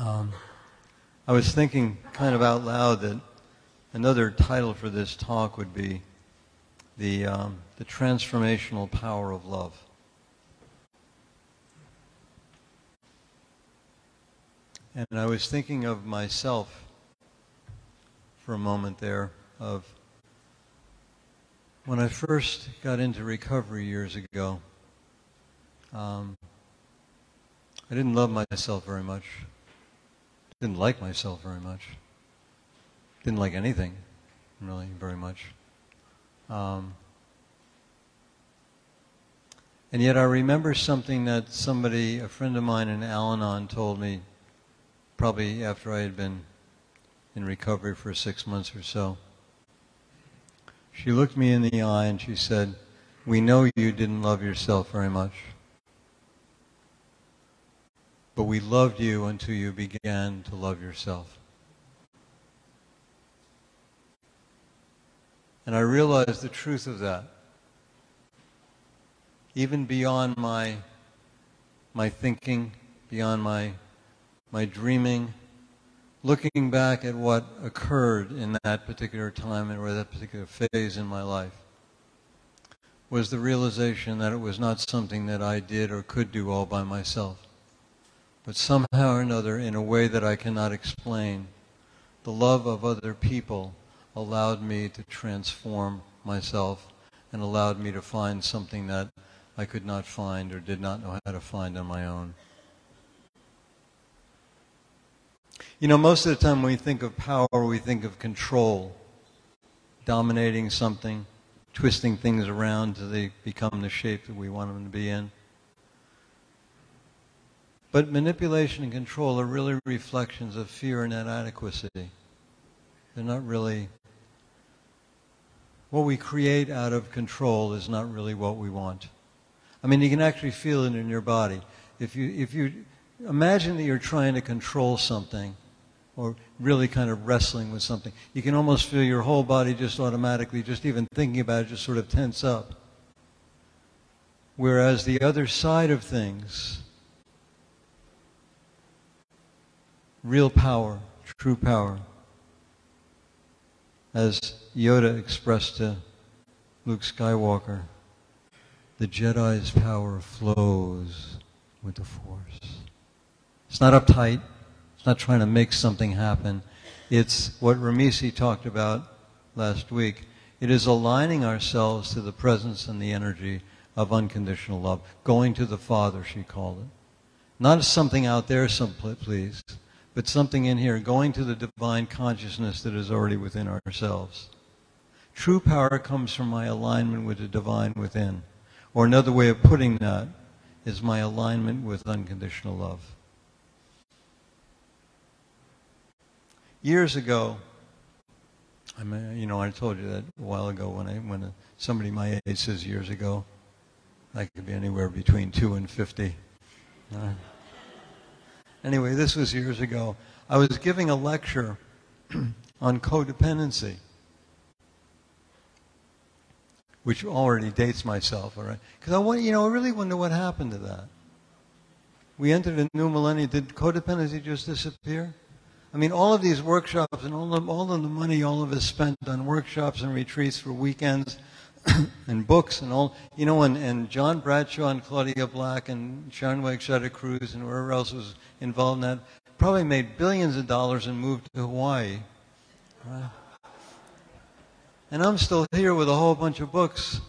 Um, I was thinking kind of out loud that another title for this talk would be the, um, the transformational power of love. And I was thinking of myself for a moment there of when I first got into recovery years ago. Um, I didn't love myself very much. Didn't like myself very much. Didn't like anything, really, very much. Um, and yet I remember something that somebody, a friend of mine in Al Anon, told me probably after I had been in recovery for six months or so. She looked me in the eye and she said, We know you didn't love yourself very much. But we loved you until you began to love yourself. And I realized the truth of that. Even beyond my, my thinking, beyond my, my dreaming, looking back at what occurred in that particular time or that particular phase in my life was the realization that it was not something that I did or could do all by myself. But somehow or another, in a way that I cannot explain, the love of other people allowed me to transform myself and allowed me to find something that I could not find or did not know how to find on my own. You know, most of the time when we think of power, we think of control, dominating something, twisting things around till they become the shape that we want them to be in. But manipulation and control are really reflections of fear and inadequacy. They're not really. What we create out of control is not really what we want. I mean, you can actually feel it in your body. If you, if you imagine that you're trying to control something or really kind of wrestling with something, you can almost feel your whole body just automatically, just even thinking about it, just sort of tense up. Whereas the other side of things, real power, true power, as Yoda expressed to Luke Skywalker, the Jedi's power flows with the Force. It's not uptight. It's not trying to make something happen. It's what Ramisi talked about last week. It is aligning ourselves to the presence and the energy of unconditional love. Going to the Father, she called it. Not something out there, please, but something in here, going to the divine consciousness that is already within ourselves. True power comes from my alignment with the divine within. Or another way of putting that is my alignment with unconditional love. Years ago, I mean, you know, I told you that a while ago when I when somebody my age says years ago, I could be anywhere between two and fifty. Uh, Anyway, this was years ago. I was giving a lecture on codependency, which already dates myself, all right? Because I want, you know, I really wonder what happened to that. We entered a new millennium. Did codependency just disappear? I mean, all of these workshops and all of, all of the money all of us spent on workshops and retreats for weekends and books and all, you know, and, and John Bradshaw and Claudia Black and Sharon Wegscheider-Cruse and whoever else was involved in that probably made billions of dollars and moved to Hawaii. Right? And I'm still here with a whole bunch of books.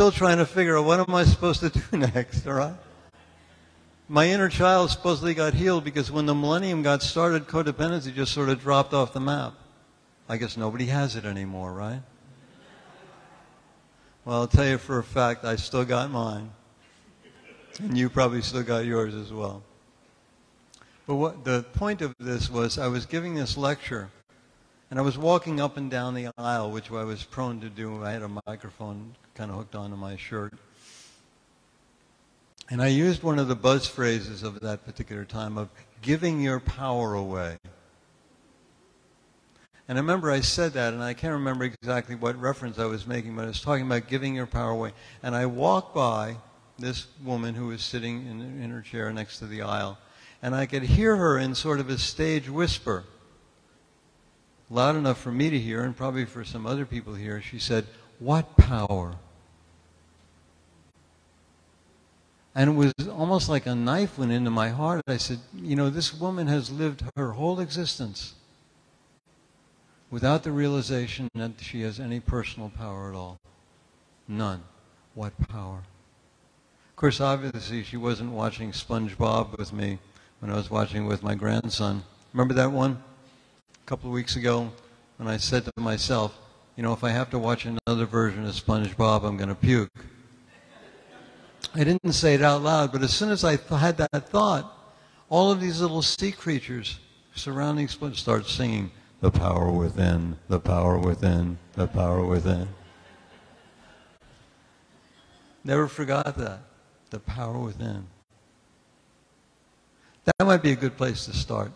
still trying to figure out what am I supposed to do next, all right? My inner child supposedly got healed because when the millennium got started, codependency just sort of dropped off the map. I guess nobody has it anymore, right? Well, I'll tell you for a fact, I still got mine. And you probably still got yours as well. But what the point of this was I was giving this lecture and I was walking up and down the aisle, which I was prone to do. I had a microphone kind of hooked onto my shirt. And I used one of the buzz phrases of that particular time of giving your power away. And I remember I said that, and I can't remember exactly what reference I was making, but I was talking about giving your power away. And I walked by this woman who was sitting in, in her chair next to the aisle. And I could hear her in sort of a stage whisper, loud enough for me to hear and probably for some other people here. She said, What power? And it was almost like a knife went into my heart. I said, You know, this woman has lived her whole existence without the realization that she has any personal power at all. None. What power? Of course, obviously, she wasn't watching SpongeBob with me when I was watching with my grandson. Remember that one? A couple of weeks ago when I said to myself, you know, if I have to watch another version of SpongeBob, I'm going to puke. I didn't say it out loud, but as soon as I had that thought, all of these little sea creatures surrounding Sponge start singing, the power within, the power within, the power within. Never forgot that. The power within. That might be a good place to start.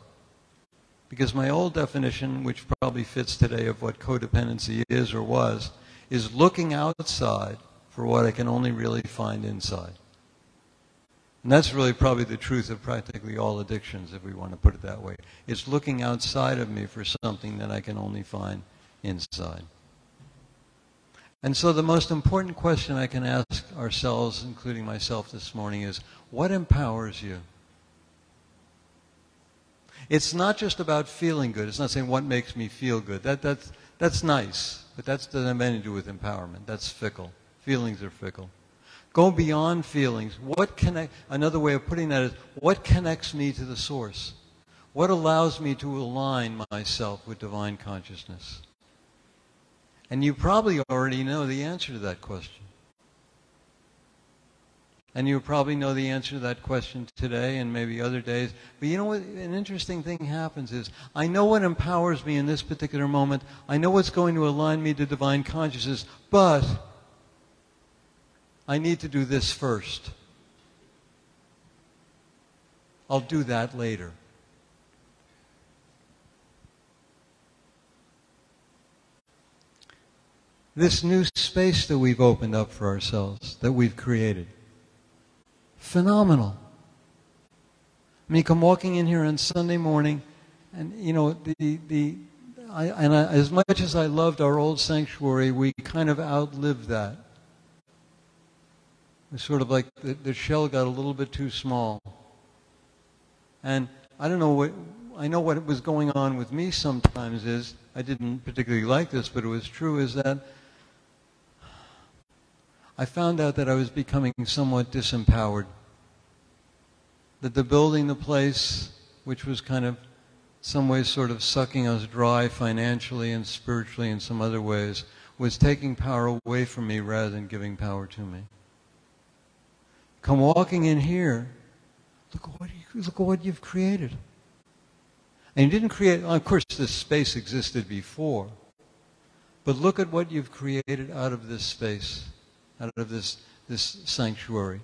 Because my old definition, which probably fits today of what codependency is or was, is looking outside for what I can only really find inside. And that's really probably the truth of practically all addictions, if we want to put it that way. It's looking outside of me for something that I can only find inside. And so the most important question I can ask ourselves, including myself this morning, is what empowers you? It's not just about feeling good. It's not saying what makes me feel good. That, that's, that's nice, but that doesn't have anything to do with empowerment. That's fickle. Feelings are fickle. Go beyond feelings. What connect, another way of putting that is, what connects me to the source? What allows me to align myself with divine consciousness? And you probably already know the answer to that question. And you probably know the answer to that question today and maybe other days. But you know what? An interesting thing happens is I know what empowers me in this particular moment. I know what's going to align me to divine consciousness. But I need to do this first. I'll do that later. This new space that we've opened up for ourselves, that we've created, phenomenal. I mean, come walking in here on Sunday morning, and you know, the the, I, and I, as much as I loved our old sanctuary, we kind of outlived that. It's sort of like the, the shell got a little bit too small. And I don't know what, I know what was going on with me sometimes is, I didn't particularly like this, but it was true, is that I found out that I was becoming somewhat disempowered. That the building the place, which was kind of some ways sort of sucking us dry financially and spiritually in some other ways, was taking power away from me rather than giving power to me. Come walking in here, look at what, you, look at what you've created. And you didn't create, well, of course, this space existed before, but look at what you've created out of this space, out of this, this sanctuary.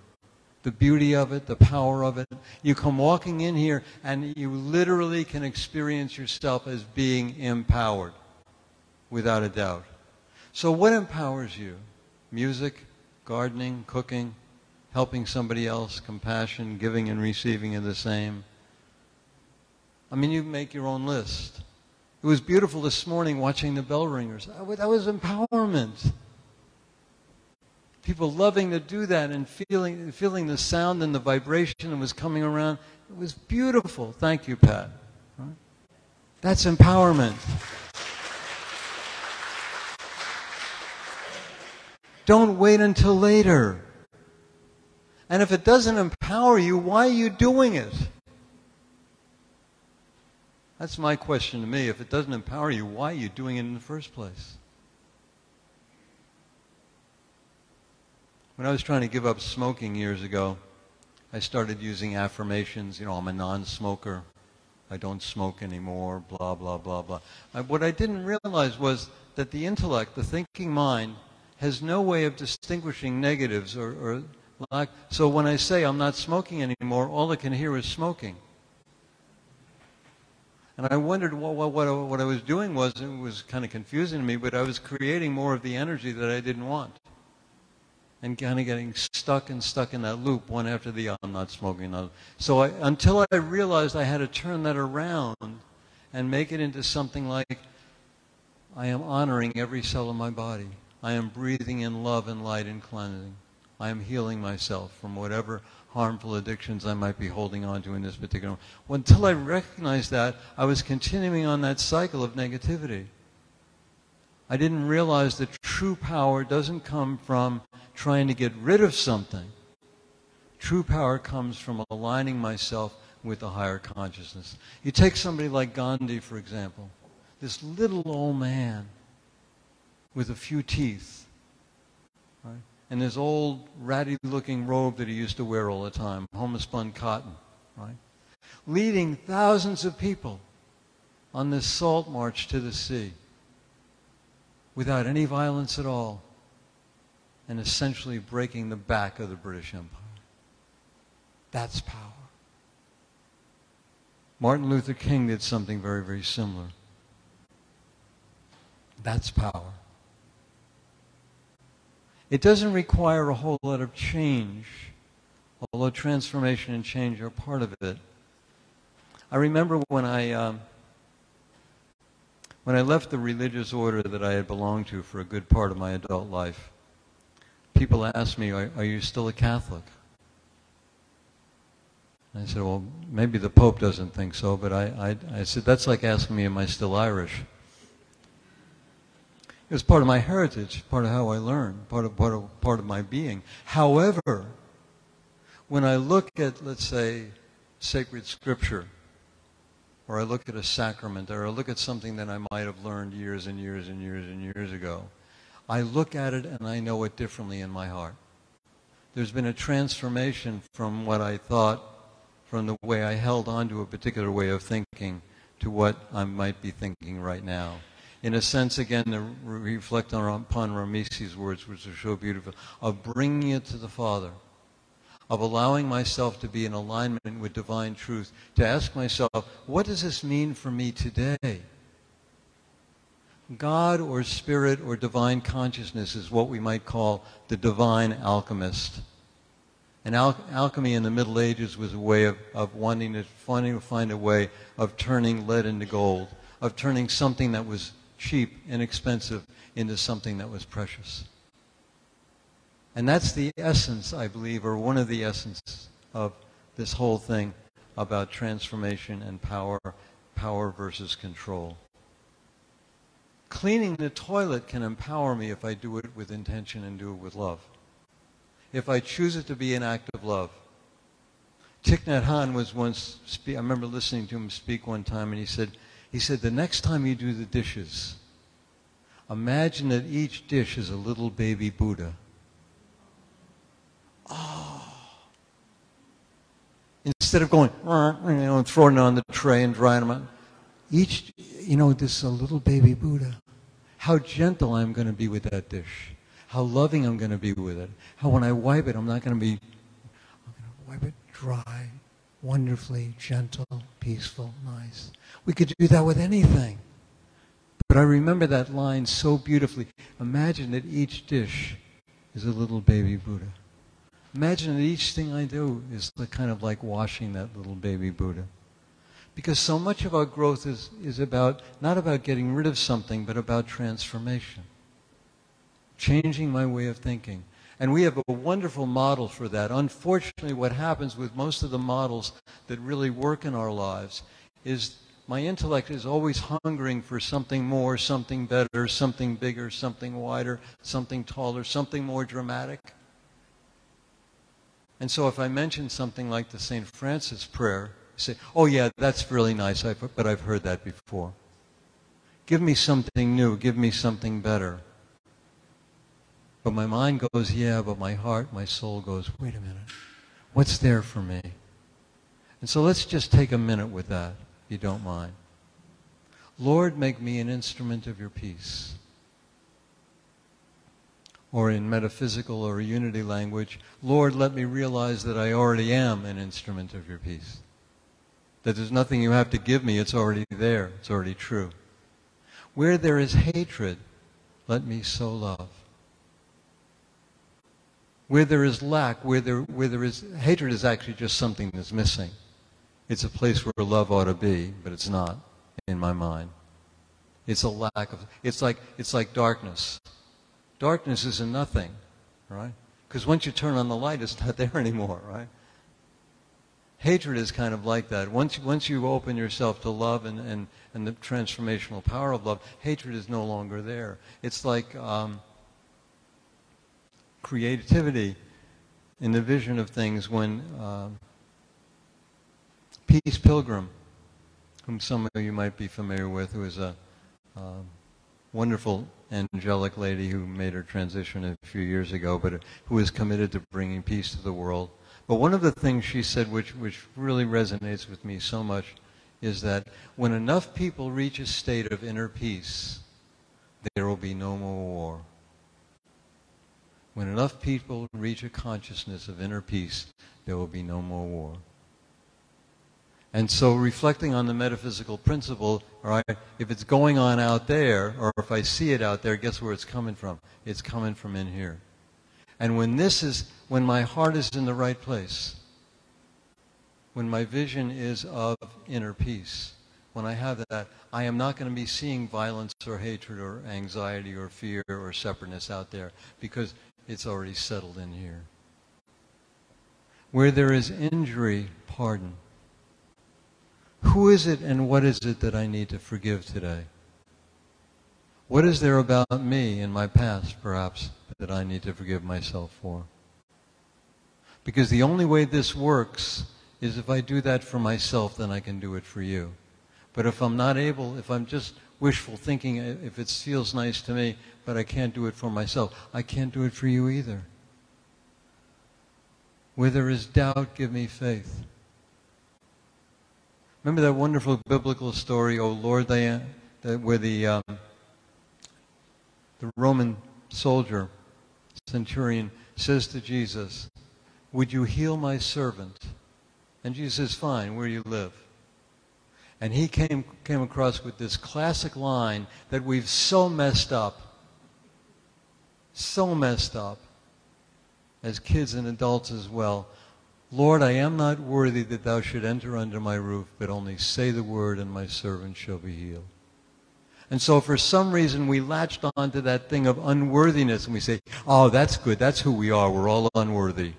The beauty of it, the power of it. You come walking in here and you literally can experience yourself as being empowered, without a doubt. So, what empowers you? Music, gardening, cooking, helping somebody else, compassion, giving and receiving are the same. I mean, you make your own list. It was beautiful this morning watching the bell ringers. That was empowerment. People loving to do that and feeling, feeling the sound and the vibration that was coming around. It was beautiful. Thank you, Pat. That's empowerment. Don't wait until later. And if it doesn't empower you, why are you doing it? That's my question to me. If it doesn't empower you, why are you doing it in the first place? When I was trying to give up smoking years ago, I started using affirmations. You know, I'm a non-smoker. I don't smoke anymore, blah, blah, blah, blah. I, what I didn't realize was that the intellect, the thinking mind, has no way of distinguishing negatives or, or like, so when I say I'm not smoking anymore, all I can hear is smoking. And I wondered what, what, what, what I was doing was, it was kind of confusing to me, but I was creating more of the energy that I didn't want. and kind of getting stuck and stuck in that loop, one after the other. I'm not smoking another. So I, until I realized I had to turn that around and make it into something like I am honoring every cell of my body. I am breathing in love and light and cleansing. I am healing myself from whatever harmful addictions I might be holding on to in this particular moment. Well, until I recognized that, I was continuing on that cycle of negativity. I didn't realize that true power doesn't come from trying to get rid of something. True power comes from aligning myself with a higher consciousness. You take somebody like Gandhi, for example, this little old man with a few teeth? And this old ratty looking robe that he used to wear all the time, homespun cotton, right? Leading thousands of people on this salt march to the sea without any violence at all and essentially breaking the back of the British Empire. That's power. Martin Luther King did something very, very similar. That's power. It doesn't require a whole lot of change, although transformation and change are part of it. I remember when I, um, when I left the religious order that I had belonged to for a good part of my adult life, people asked me, are, are you still a Catholic? I said, well, maybe the Pope doesn't think so, but I, I, I said, that's like asking me, am I still Irish? It was part of my heritage, part of how I learned, part of, part of, part of my being. However, when I look at, let's say, sacred scripture, or I look at a sacrament, or I look at something that I might have learned years and years and years and years ago, I look at it and I know it differently in my heart. There's been a transformation from what I thought, from the way I held on to a particular way of thinking, to what I might be thinking right now in a sense, again, to reflect on, upon Ramesi's words, which are so beautiful, of bringing it to the Father, of allowing myself to be in alignment with divine truth, to ask myself, what does this mean for me today? God or spirit or divine consciousness is what we might call the divine alchemist. And al- alchemy in the Middle Ages was a way of, of wanting, to, wanting to find a way of turning lead into gold, of turning something that was cheap, inexpensive, into something that was precious. And that's the essence, I believe, or one of the essences of this whole thing about transformation and power, power versus control. Cleaning the toilet can empower me if I do it with intention and do it with love. If I choose it to be an act of love. Thich Nhat Hanh was once, I remember listening to him speak one time, and he said, he said, the next time you do the dishes, imagine that each dish is a little baby Buddha. Oh. Instead of going, you know, and throwing it on the tray and drying them out, each, you know, this is a little baby Buddha. How gentle I'm going to be with that dish. How loving I'm going to be with it. How when I wipe it, I'm not going to be, I'm going to wipe it dry, wonderfully gentle, peaceful, nice. We could do that with anything. But I remember that line so beautifully. Imagine that each dish is a little baby Buddha. Imagine that each thing I do is the kind of like washing that little baby Buddha. Because so much of our growth is, is about, not about getting rid of something, but about transformation. Changing my way of thinking. And we have a wonderful model for that. Unfortunately, what happens with most of the models that really work in our lives is my intellect is always hungering for something more, something better, something bigger, something wider, something taller, something more dramatic. And so if I mention something like the St. Francis prayer, say, oh yeah, that's really nice, but I've heard that before. Give me something new. Give me something better. But my mind goes, yeah, but my heart, my soul goes, wait a minute. What's there for me? And so let's just take a minute with that if you don't mind. Lord, make me an instrument of your peace. Or in metaphysical or unity language, Lord, let me realize that I already am an instrument of your peace. That there's nothing you have to give me, it's already there, it's already true. Where there is hatred, let me sow love. Where there is lack, where there, where there is hatred is actually just something that's missing. It's a place where love ought to be, but it's not in my mind. It's a lack of it's like it's like darkness. Darkness is a nothing, right? Because once you turn on the light, it's not there anymore, right? Hatred is kind of like that. Once, once you open yourself to love and, and, and the transformational power of love, hatred is no longer there. It's like um, creativity in the vision of things when uh, Peace Pilgrim, whom some of you might be familiar with, who is a uh, wonderful angelic lady who made her transition a few years ago, but who is committed to bringing peace to the world. But one of the things she said, which, which really resonates with me so much, is that when enough people reach a state of inner peace, there will be no more war. When enough people reach a consciousness of inner peace, there will be no more war. And so reflecting on the metaphysical principle, right, if it's going on out there, or if I see it out there, guess where it's coming from? It's coming from in here. And when this is, when my heart is in the right place, when my vision is of inner peace, when I have that, I am not going to be seeing violence or hatred or anxiety or fear or separateness out there because it's already settled in here. Where there is injury, pardon. Who is it and what is it that I need to forgive today? What is there about me in my past, perhaps, that I need to forgive myself for? Because the only way this works is if I do that for myself, then I can do it for you. But if I'm not able, if I'm just wishful thinking, if it feels nice to me, but I can't do it for myself, I can't do it for you either. Where there is doubt, give me faith. Remember that wonderful biblical story, O Lord, that where the um, the Roman soldier, centurion, says to Jesus, "Would you heal my servant?" And Jesus says, "Fine. Where you live?" And he came came across with this classic line that we've so messed up, so messed up, as kids and adults as well. Lord, I am not worthy that thou should enter under my roof, but only say the word, and my servant shall be healed. And so for some reason we latched on to that thing of unworthiness and we say, oh, that's good. That's who we are. We're all unworthy.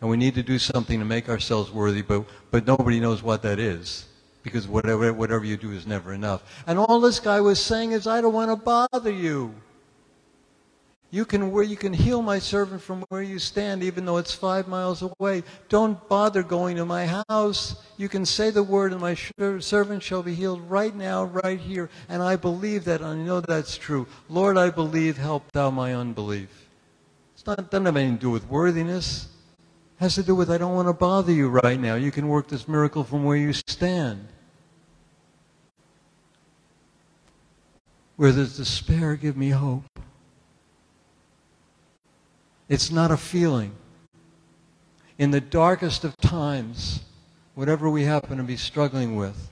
And we need to do something to make ourselves worthy, but, but nobody knows what that is. Because whatever, whatever you do is never enough. And all this guy was saying is, I don't want to bother you. You can, where you can heal my servant from where you stand, even though it's five miles away. Don't bother going to my house. You can say the word, and my servant shall be healed right now, right here. And I believe that, and I know that's true. Lord, I believe, help thou my unbelief. It's not, doesn't have anything to do with worthiness. It has to do with I don't want to bother you right now. You can work this miracle from where you stand. Where there's despair, give me hope. It's not a feeling. In the darkest of times, whatever we happen to be struggling with,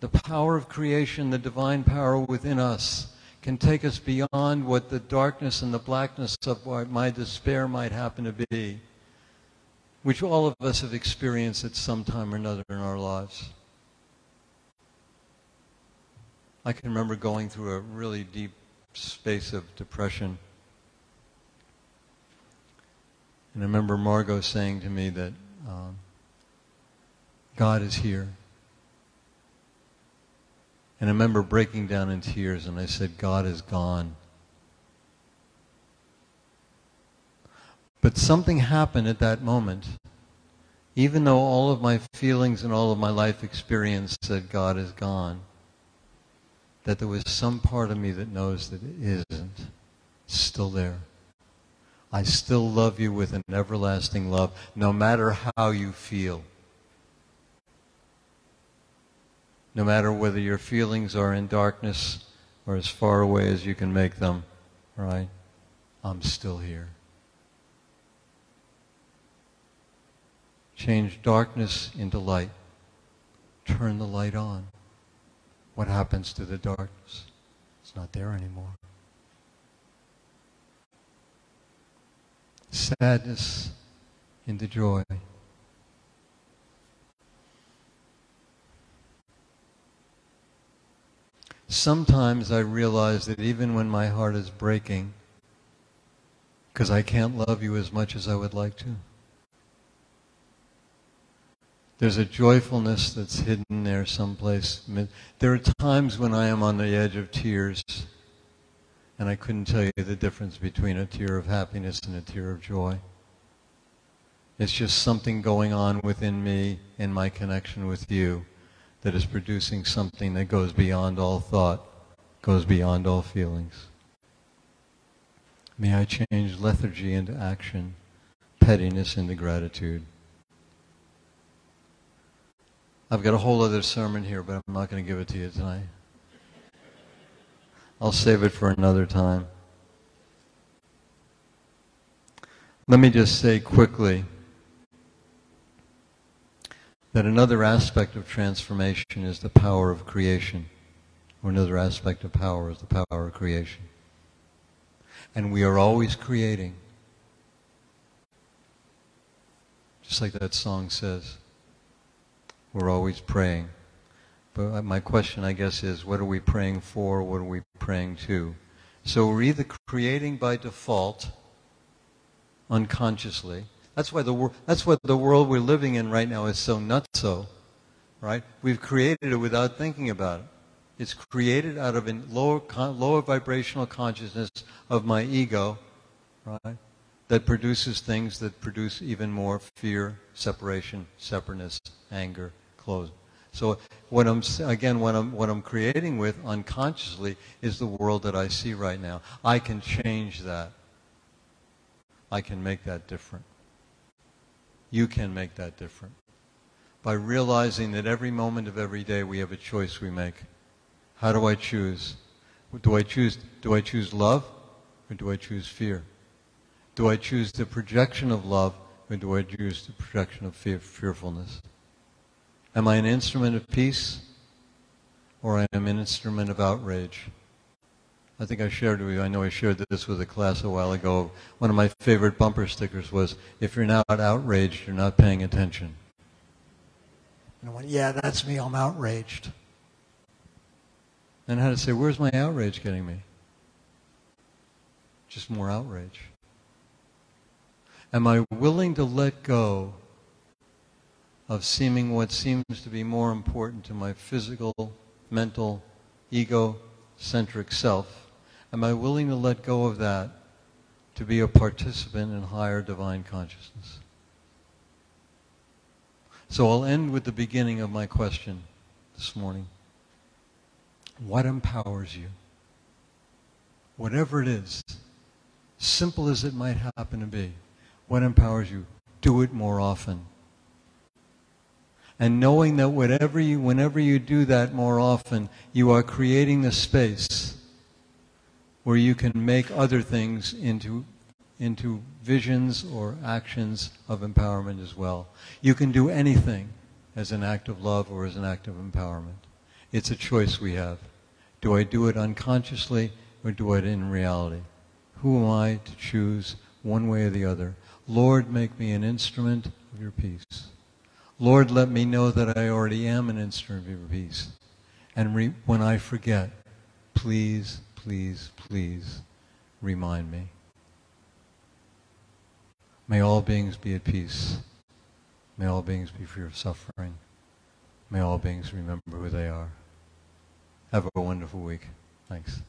the power of creation, the divine power within us, can take us beyond what the darkness and the blackness of my despair might happen to be, which all of us have experienced at some time or another in our lives. I can remember going through a really deep space of depression and I remember Margot saying to me that um, God is here. And I remember breaking down in tears and I said, God is gone. But something happened at that moment. Even though all of my feelings and all of my life experience said God is gone, that there was some part of me that knows that it isn't. still there. I still love you with an everlasting love, no matter how you feel. No matter whether your feelings are in darkness or as far away as you can make them, right? I'm still here. Change darkness into light. Turn the light on. What happens to the darkness? It's not there anymore. sadness into joy. Sometimes I realize that even when my heart is breaking, because I can't love you as much as I would like to, there's a joyfulness that's hidden there someplace. There are times when I am on the edge of tears, and I couldn't tell you the difference between a tear of happiness and a tear of joy. It's just something going on within me in my connection with you that is producing something that goes beyond all thought, goes beyond all feelings. May I change lethargy into action, pettiness into gratitude. I've got a whole other sermon here, but I'm not going to give it to you tonight. I'll save it for another time. Let me just say quickly that another aspect of transformation is the power of creation, or another aspect of power is the power of creation. And we are always creating. Just like that song says, we're always praying. But uh, my question, I guess, is what are we praying for? What are we praying to? So we're either creating by default, unconsciously, that's why the wor- that's what the world we're living in right now is so nutso, right? We've created it without thinking about it. It's created out of a lower con- lower vibrational consciousness of my ego, right? That produces things that produce even more fear, separation, separateness, anger, closure. So what I'm again what I'm what I'm creating with unconsciously is the world that I see right now. I can change that. I can make that different you can make that different. By realizing that every moment of every day we have a choice we make. How do I choose? Do I choose, do I choose love or do I choose fear? Do I choose the projection of love or do I choose the projection of fear, fearfulness? Am I an instrument of peace or am I an instrument of outrage? I think I shared with you, I know I shared this with a class a while ago. One of my favorite bumper stickers was, if you're not outraged, you're not paying attention. And I went, yeah, that's me, I'm outraged. And I had to say, where's my outrage getting me? Just more outrage. Am I willing to let go of seeming what seems to be more important to my physical, mental, ego-centric self Am I willing to let go of that to be a participant in higher divine consciousness? So I'll end with the beginning of my question this morning. What empowers you? Whatever it is, simple as it might happen to be, what empowers you? Do it more often. And knowing that whatever you, whenever you do that more often, you are creating the space where you can make other things into, into visions or actions of empowerment as well. You can do anything as an act of love or as an act of empowerment. It's a choice we have. Do I do it unconsciously or do it in reality? Who am I to choose one way or the other? Lord, make me an instrument of your peace. Lord, let me know that I already am an instrument of your peace. And re- when I forget, please please, please remind me. May all beings be at peace. May all beings be free of suffering. May all beings remember who they are. Have a wonderful week. Thanks.